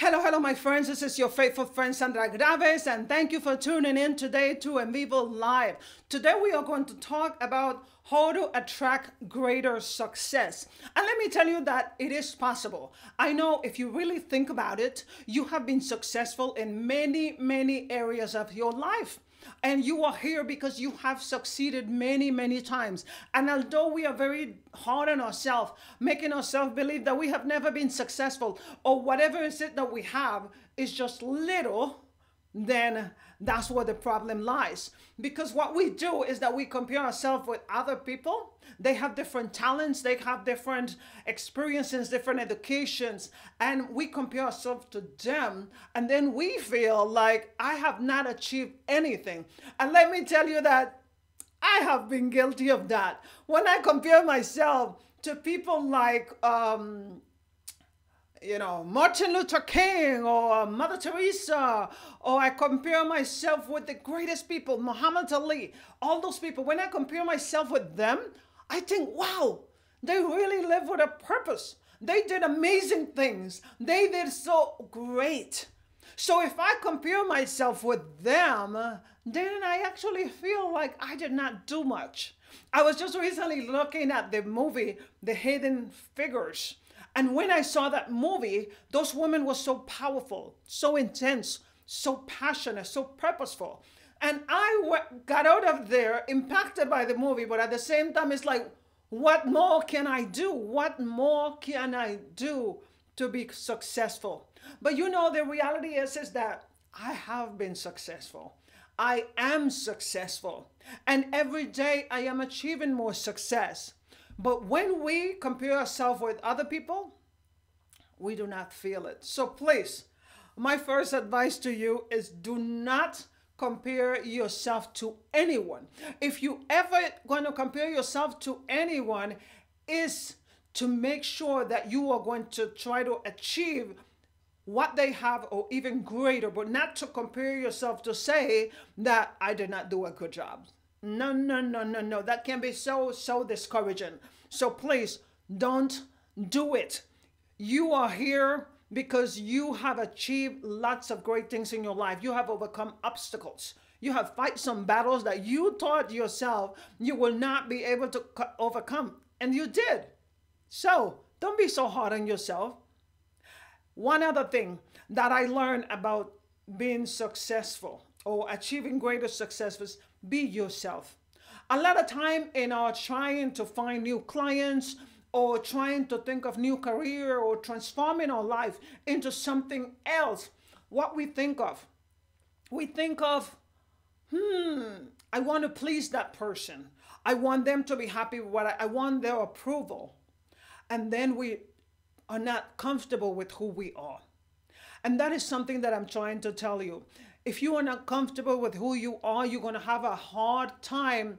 Hello, hello, my friends. This is your faithful friend Sandra Graves, and thank you for tuning in today to En Vivo Live. Today, we are going to talk about how to attract greater success. And let me tell you that it is possible. I know if you really think about it, you have been successful in many, many areas of your life. And you are here because you have succeeded many, many times. And although we are very hard on ourselves, making ourselves believe that we have never been successful or whatever is it that we have is just little, then that's where the problem lies. Because what we do is that we compare ourselves with other people. They have different talents, they have different experiences, different educations, and we compare ourselves to them. And then we feel like I have not achieved anything. And let me tell you that I have been guilty of that. When I compare myself to people like, um, you know, Martin Luther King or uh, Mother Teresa, or I compare myself with the greatest people, Muhammad Ali, all those people, when I compare myself with them, I think, wow, they really live with a purpose. They did amazing things. They did so great. So if I compare myself with them, then I actually feel like I did not do much. I was just recently looking at the movie, The Hidden Figures. And when I saw that movie, those women were so powerful, so intense, so passionate, so purposeful. And I got out of there impacted by the movie, but at the same time, it's like, what more can I do? What more can I do to be successful? But you know, the reality is, is that I have been successful. I am successful. And every day I am achieving more success. But when we compare ourselves with other people, we do not feel it. So please, my first advice to you is do not compare yourself to anyone. If you ever going to compare yourself to anyone is to make sure that you are going to try to achieve what they have or even greater, but not to compare yourself to say that I did not do a good job. No, no, no, no, no. That can be so, so discouraging. So please don't do it. You are here because you have achieved lots of great things in your life. You have overcome obstacles. You have fight some battles that you thought yourself you will not be able to overcome, and you did. So don't be so hard on yourself. One other thing that I learned about being successful or achieving greater success was be yourself. A lot of time in our trying to find new clients or trying to think of new career or transforming our life into something else, what we think of, we think of, hmm, I want to please that person. I want them to be happy with what I, I want their approval. And then we are not comfortable with who we are. And that is something that I'm trying to tell you. If you are not comfortable with who you are, you're going to have a hard time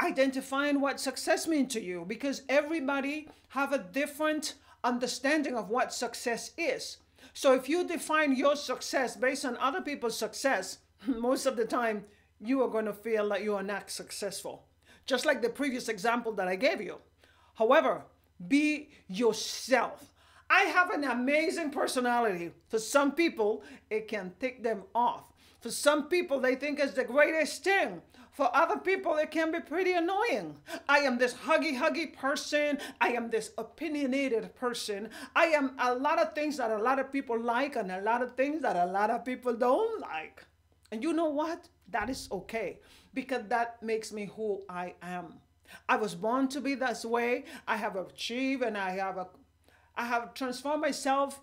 identifying what success means to you because everybody have a different understanding of what success is. So if you define your success based on other people's success, most of the time you are going to feel like you are not successful. Just like the previous example that I gave you. However, be yourself. I have an amazing personality. For some people, it can tick them off. For some people, they think it's the greatest thing. For other people, it can be pretty annoying. I am this huggy, huggy person. I am this opinionated person. I am a lot of things that a lot of people like and a lot of things that a lot of people don't like. And you know what? That is okay because that makes me who I am. I was born to be this way. I have achieved and I have a, I have transformed myself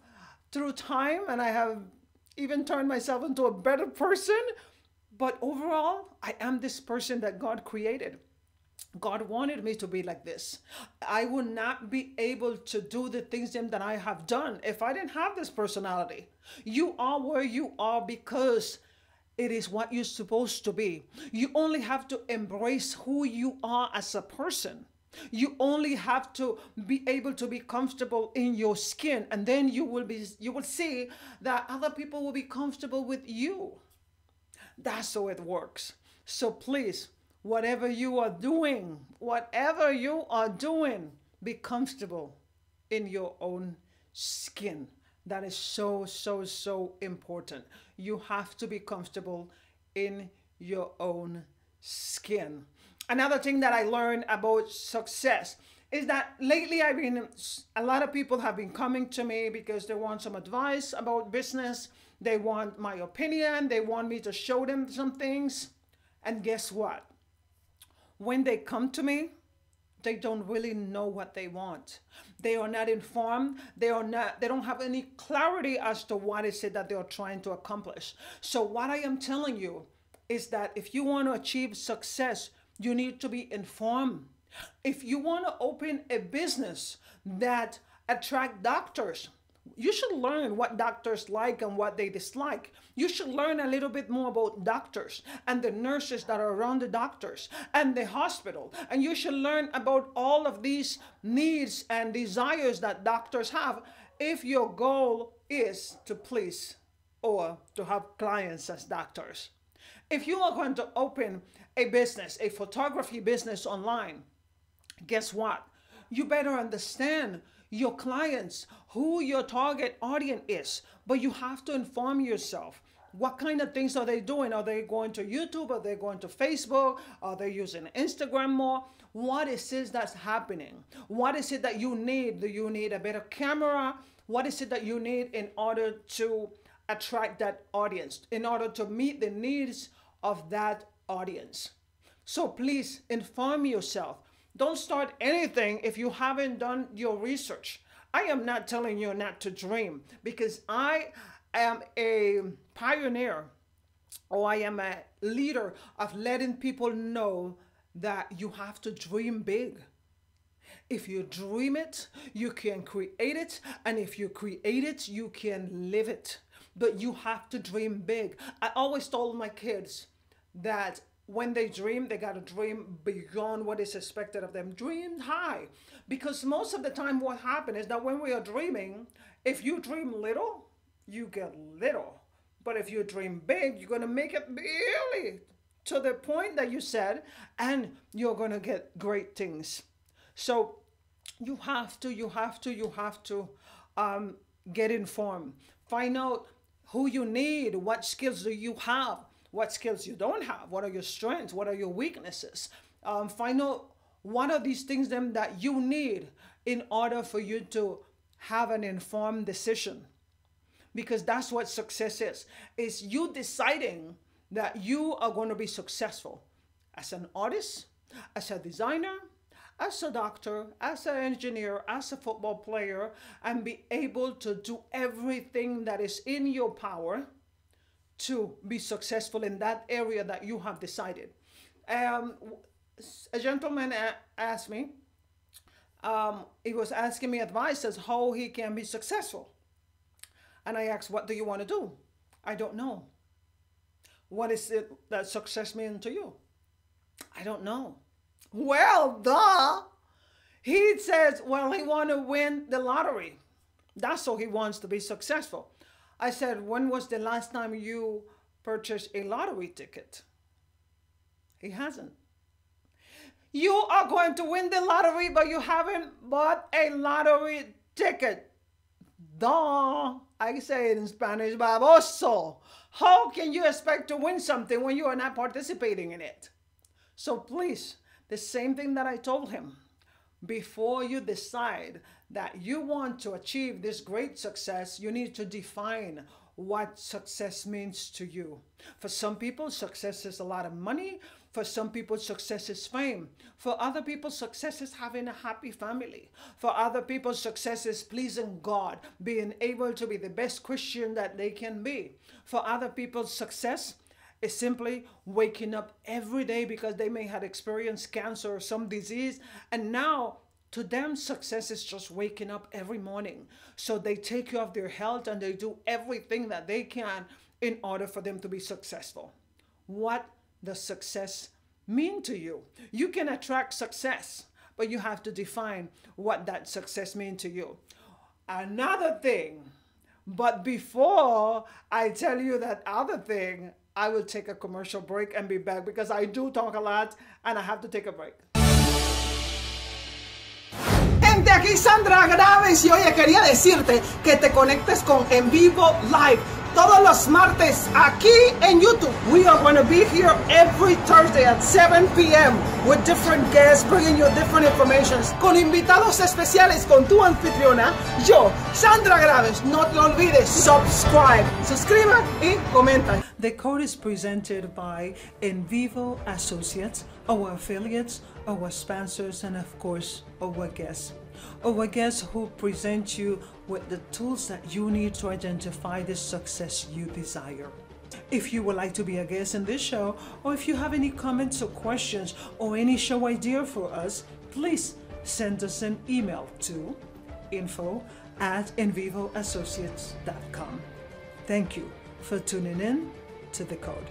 through time and I have even turned myself into a better person but overall, I am this person that God created. God wanted me to be like this. I would not be able to do the things that I have done if I didn't have this personality. You are where you are because it is what you're supposed to be. You only have to embrace who you are as a person. You only have to be able to be comfortable in your skin and then you will be you will see that other people will be comfortable with you. That's how it works. So please, whatever you are doing, whatever you are doing, be comfortable in your own skin. That is so, so, so important. You have to be comfortable in your own skin. Another thing that I learned about success is that lately I've been, a lot of people have been coming to me because they want some advice about business. They want my opinion. They want me to show them some things. And guess what? When they come to me, they don't really know what they want. They are not informed. They are not, they don't have any clarity as to what is it that they are trying to accomplish. So what I am telling you is that if you want to achieve success, you need to be informed. If you want to open a business that attract doctors, you should learn what doctors like and what they dislike. You should learn a little bit more about doctors and the nurses that are around the doctors and the hospital. And you should learn about all of these needs and desires that doctors have if your goal is to please or to have clients as doctors. If you are going to open a business, a photography business online, guess what? You better understand your clients, who your target audience is, but you have to inform yourself. What kind of things are they doing? Are they going to YouTube? Are they going to Facebook? Are they using Instagram more? What is it that's happening? What is it that you need? Do you need a better camera? What is it that you need in order to attract that audience, in order to meet the needs of that audience. So please inform yourself. Don't start anything if you haven't done your research. I am not telling you not to dream because I am a pioneer or I am a leader of letting people know that you have to dream big. If you dream it, you can create it. And if you create it, you can live it but you have to dream big. I always told my kids that when they dream, they got to dream beyond what is expected of them. Dream high. Because most of the time, what happens is that when we are dreaming, if you dream little, you get little. But if you dream big, you're going to make it really to the point that you said, and you're going to get great things. So you have to, you have to, you have to um, get informed. Find out who you need, what skills do you have, what skills you don't have, what are your strengths, what are your weaknesses. Um, find out what are these things then that you need in order for you to have an informed decision. Because that's what success is. Is you deciding that you are going to be successful as an artist, as a designer, as a doctor, as an engineer, as a football player, and be able to do everything that is in your power to be successful in that area that you have decided. Um, a gentleman asked me, um, he was asking me advice as how he can be successful. And I asked, what do you want to do? I don't know. What is it that success mean to you? I don't know. Well, duh. He says, well, he want to win the lottery. That's how he wants to be successful. I said, when was the last time you purchased a lottery ticket? He hasn't. You are going to win the lottery, but you haven't bought a lottery ticket. Duh. I say it in Spanish, baboso. How can you expect to win something when you are not participating in it? So please, the same thing that I told him. Before you decide that you want to achieve this great success, you need to define what success means to you. For some people, success is a lot of money. For some people, success is fame. For other people, success is having a happy family. For other people, success is pleasing God, being able to be the best Christian that they can be. For other people, success is simply waking up every day because they may have experienced cancer or some disease and now to them success is just waking up every morning. So they take care of their health and they do everything that they can in order for them to be successful. What does success mean to you? You can attract success but you have to define what that success means to you. Another thing but before I tell you that other thing, I will take a commercial break and be back because I do talk a lot and I have to take a break. Gente, aquí Sandra Graves y oye, quería decirte que te conectes con En Vivo Live todos los martes aquí en YouTube. We are going to be here every Thursday at 7 p.m. with different guests bringing you different information. Con invitados especiales con tu anfitriona, yo, Sandra Graves. No te olvides, subscribe, suscriba y comenta. The code is presented by En Vivo Associates, our affiliates, our sponsors, and of course, our guests. Our guests who present you with the tools that you need to identify the success you desire. If you would like to be a guest in this show, or if you have any comments or questions or any show idea for us, please send us an email to info at envivoassociates.com. Thank you for tuning in to The Code.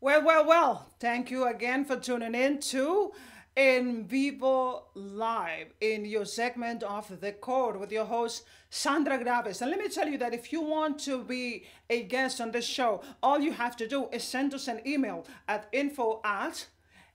Well, well, well, thank you again for tuning in to En Vivo Live in your segment of The Code with your host, Sandra Graves. And let me tell you that if you want to be a guest on this show, all you have to do is send us an email at info at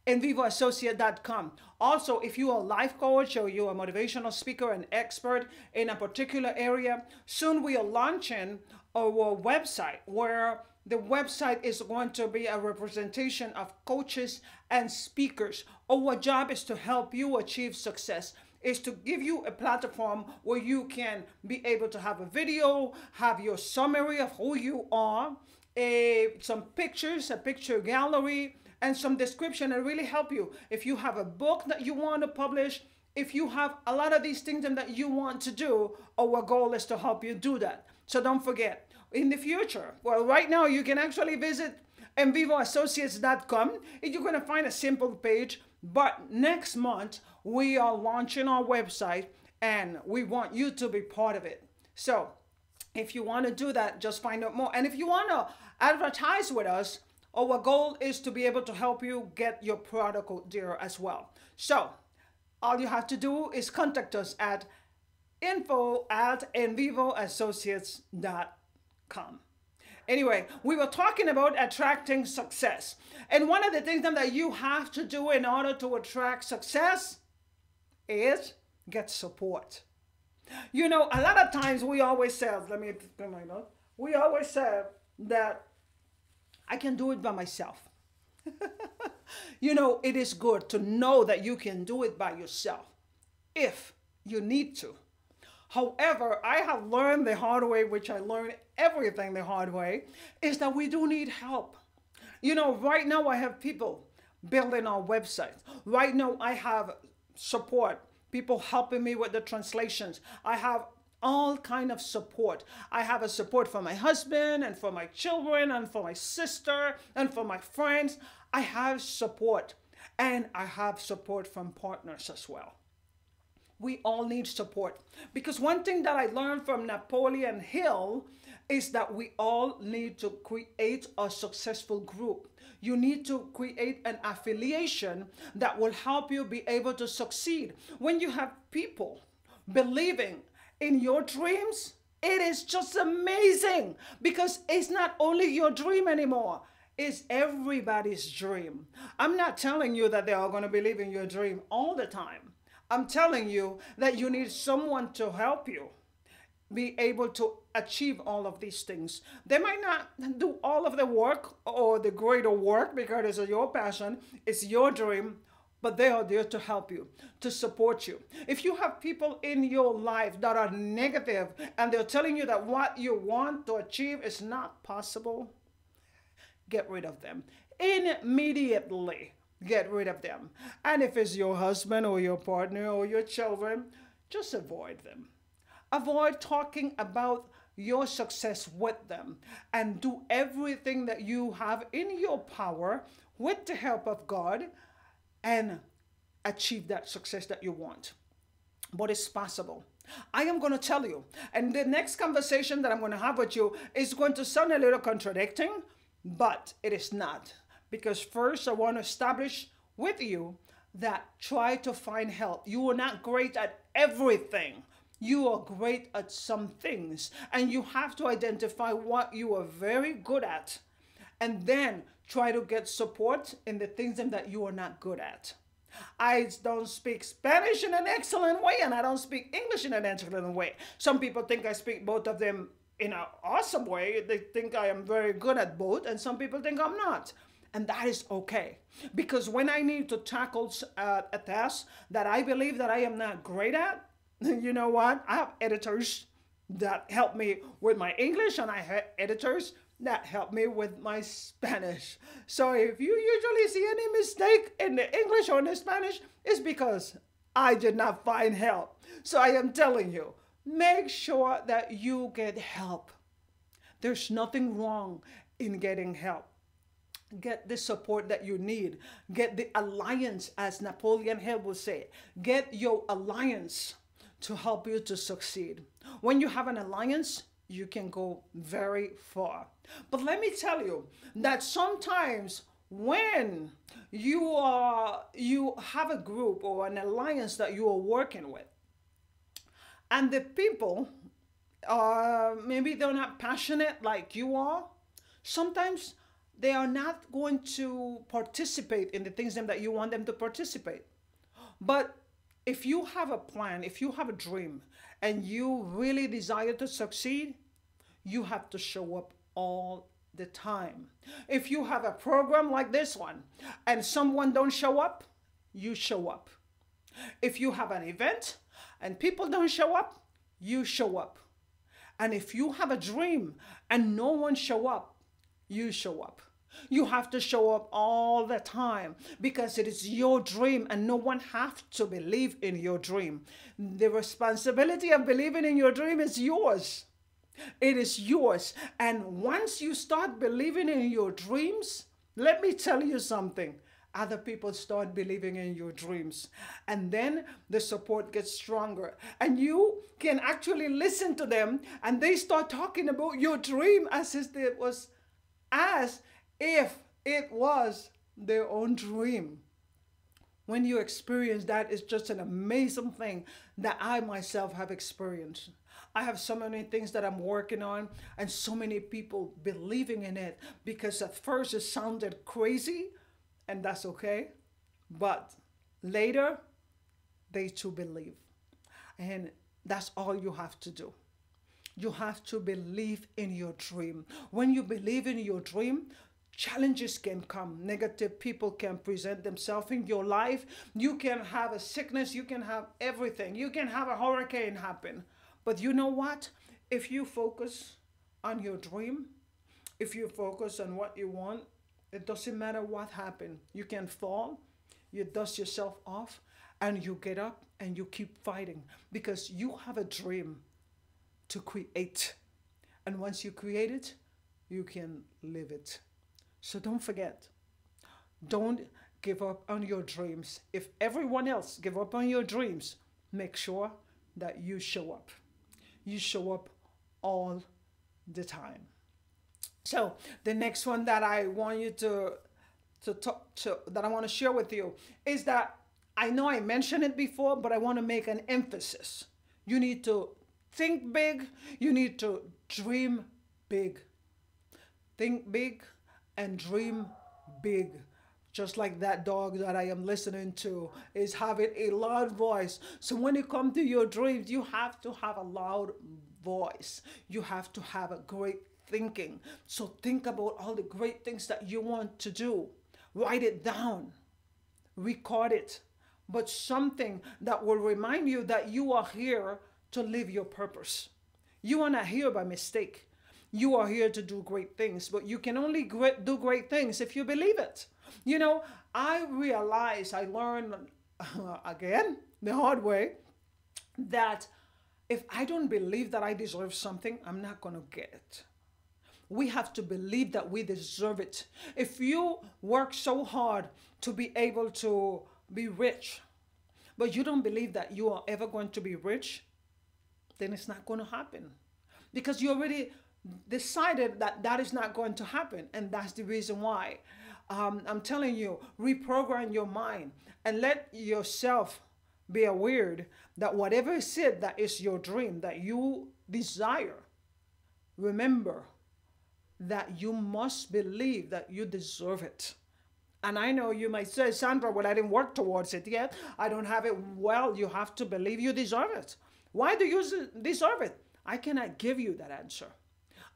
envivoassociate.com. Also, if you're a life coach or you're a motivational speaker and expert in a particular area, soon we are launching our website where the website is going to be a representation of coaches and speakers. Oh, our job is to help you achieve success is to give you a platform where you can be able to have a video, have your summary of who you are, a, some pictures, a picture gallery, and some description and really help you. If you have a book that you want to publish, if you have a lot of these things that you want to do, our goal is to help you do that. So don't forget, in the future. Well, right now you can actually visit envivoassociates.com and you're going to find a simple page. But next month we are launching our website and we want you to be part of it. So if you want to do that, just find out more. And if you want to advertise with us, our goal is to be able to help you get your product there as well. So all you have to do is contact us at info at envivoassociates.com come. Anyway, we were talking about attracting success. And one of the things that you have to do in order to attract success is get support. You know, a lot of times we always say, let me get my note. We always say that I can do it by myself. you know, it is good to know that you can do it by yourself if you need to. However, I have learned the hard way, which I learned everything the hard way, is that we do need help. You know, right now I have people building our website. Right now I have support, people helping me with the translations. I have all kind of support. I have a support for my husband and for my children and for my sister and for my friends. I have support and I have support from partners as well we all need support. Because one thing that I learned from Napoleon Hill is that we all need to create a successful group. You need to create an affiliation that will help you be able to succeed. When you have people believing in your dreams, it is just amazing because it's not only your dream anymore. It's everybody's dream. I'm not telling you that they are going to believe in your dream all the time. I'm telling you that you need someone to help you be able to achieve all of these things. They might not do all of the work or the greater work because it's your passion, it's your dream, but they are there to help you, to support you. If you have people in your life that are negative and they're telling you that what you want to achieve is not possible, get rid of them immediately get rid of them. And if it's your husband or your partner or your children, just avoid them. Avoid talking about your success with them and do everything that you have in your power with the help of God and achieve that success that you want. But it's possible. I am going to tell you, and the next conversation that I'm going to have with you is going to sound a little contradicting, but it is not because first I want to establish with you that try to find help. You are not great at everything. You are great at some things, and you have to identify what you are very good at, and then try to get support in the things that you are not good at. I don't speak Spanish in an excellent way, and I don't speak English in an excellent way. Some people think I speak both of them in an awesome way. They think I am very good at both, and some people think I'm not. And that is okay. Because when I need to tackle uh, a task that I believe that I am not great at, you know what? I have editors that help me with my English, and I have editors that help me with my Spanish. So if you usually see any mistake in the English or in the Spanish, it's because I did not find help. So I am telling you, make sure that you get help. There's nothing wrong in getting help. Get the support that you need. Get the alliance, as Napoleon Hill would say. Get your alliance to help you to succeed. When you have an alliance, you can go very far. But let me tell you that sometimes when you are you have a group or an alliance that you are working with and the people uh, maybe they're not passionate like you are sometimes they are not going to participate in the things that you want them to participate but if you have a plan if you have a dream and you really desire to succeed you have to show up all the time. If you have a program like this one and someone don't show up, you show up. If you have an event and people don't show up, you show up. And if you have a dream and no one show up, you show up. You have to show up all the time because it is your dream and no one has to believe in your dream. The responsibility of believing in your dream is yours. It is yours. And once you start believing in your dreams, let me tell you something. Other people start believing in your dreams. And then the support gets stronger. And you can actually listen to them and they start talking about your dream as if it was as if it was their own dream. When you experience that, it's just an amazing thing that I myself have experienced. I have so many things that I'm working on and so many people believing in it because at first it sounded crazy and that's okay. But later, they too believe. And that's all you have to do. You have to believe in your dream. When you believe in your dream, challenges can come. Negative people can present themselves in your life. You can have a sickness, you can have everything. You can have a hurricane happen. But you know what? If you focus on your dream, if you focus on what you want, it doesn't matter what happened. You can fall, you dust yourself off, and you get up and you keep fighting because you have a dream to create. And once you create it, you can live it. So don't forget, don't give up on your dreams. If everyone else give up on your dreams, make sure that you show up you show up all the time. So the next one that I want you to to talk to that I want to share with you is that I know I mentioned it before, but I want to make an emphasis. You need to think big, you need to dream big. Think big and dream big just like that dog that I am listening to is having a loud voice. So when you come to your dreams, you have to have a loud voice. You have to have a great thinking. So think about all the great things that you want to do. Write it down. Record it. But something that will remind you that you are here to live your purpose. You are not here by mistake. You are here to do great things, but you can only do great things if you believe it. You know, I realized, I learned again the hard way that if I don't believe that I deserve something, I'm not going to get it. We have to believe that we deserve it. If you work so hard to be able to be rich, but you don't believe that you are ever going to be rich, then it's not going to happen. Because you already decided that that is not going to happen. And that's the reason why um, I'm telling you, reprogram your mind and let yourself be aware that whatever is it that is your dream, that you desire, remember that you must believe that you deserve it. And I know you might say, Sandra, well, I didn't work towards it yet. I don't have it. Well, you have to believe you deserve it. Why do you deserve it? I cannot give you that answer.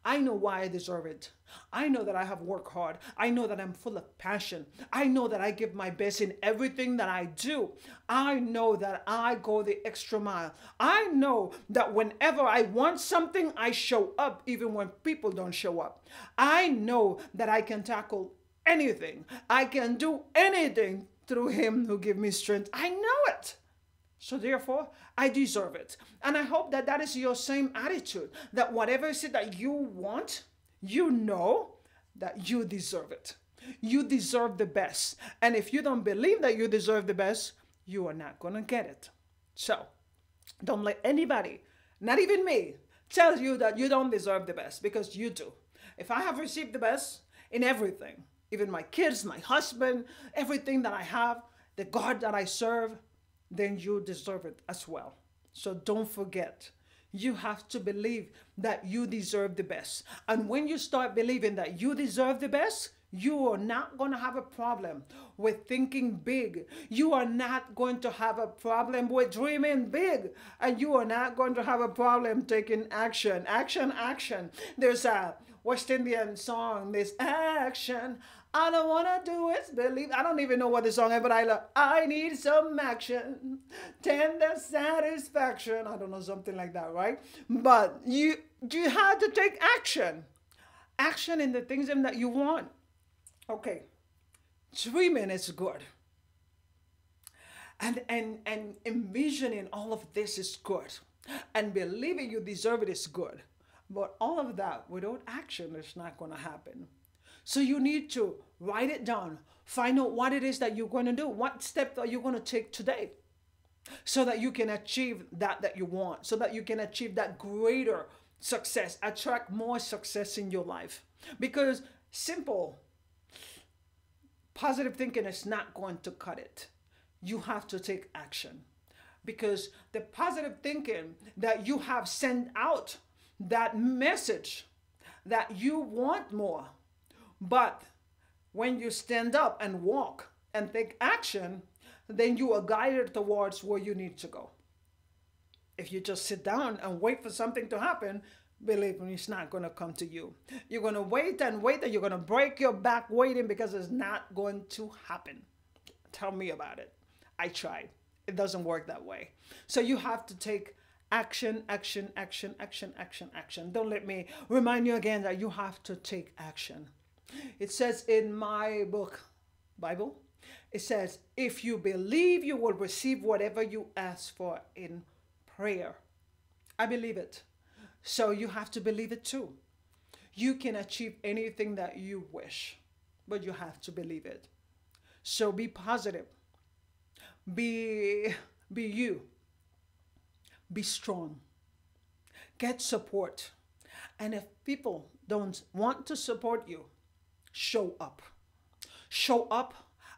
I know why I deserve it. I know that I have worked hard. I know that I'm full of passion. I know that I give my best in everything that I do. I know that I go the extra mile. I know that whenever I want something, I show up even when people don't show up. I know that I can tackle anything. I can do anything through him who give me strength. I know it. So therefore, I deserve it. And I hope that that is your same attitude. That whatever is it that you want, you know that you deserve it. You deserve the best. And if you don't believe that you deserve the best, you are not going to get it. So don't let anybody, not even me, tell you that you don't deserve the best because you do. If I have received the best in everything, even my kids, my husband, everything that I have, the God that I serve, then you deserve it as well. So don't forget, you have to believe that you deserve the best. And when you start believing that you deserve the best, you are not going to have a problem with thinking big. You are not going to have a problem with dreaming big. And you are not going to have a problem taking action. Action, action. There's a West Indian song, this action. I don't wanna do it, believe. I don't even know what the song is, but I love. I need some action, tender satisfaction. I don't know something like that, right? But you you had to take action, action in the things that you want. Okay, dreaming is good, and and and envisioning all of this is good, and believing you deserve it is good. But all of that without action is not going to happen. So you need to write it down. Find out what it is that you're going to do. What step are you going to take today? So that you can achieve that that you want. So that you can achieve that greater success. Attract more success in your life. Because simple positive thinking is not going to cut it. You have to take action. Because the positive thinking that you have sent out, that message that you want more, but when you stand up and walk and take action, then you are guided towards where you need to go. If you just sit down and wait for something to happen, believe me, it's not going to come to you. You're going to wait and wait and you're going to break your back waiting because it's not going to happen. Tell me about it. I tried. It doesn't work that way. So you have to take action, action, action, action, action, action. Don't let me remind you again that you have to take action. It says in my book, Bible, it says, if you believe, you will receive whatever you ask for in prayer. I believe it. So you have to believe it too. You can achieve anything that you wish, but you have to believe it. So be positive. Be be you. Be strong. Get support. And if people don't want to support you, show up. Show up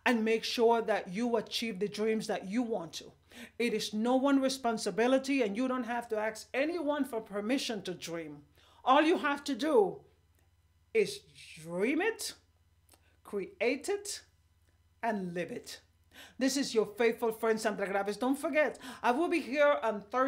and make sure that you achieve the dreams that you want to. It is no one's responsibility, and you don't have to ask anyone for permission to dream. All you have to do is dream it, create it, and live it. This is your faithful friend Sandra Graves. Don't forget, I will be here on Thursday.